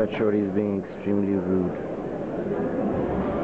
That shorty is being extremely rude.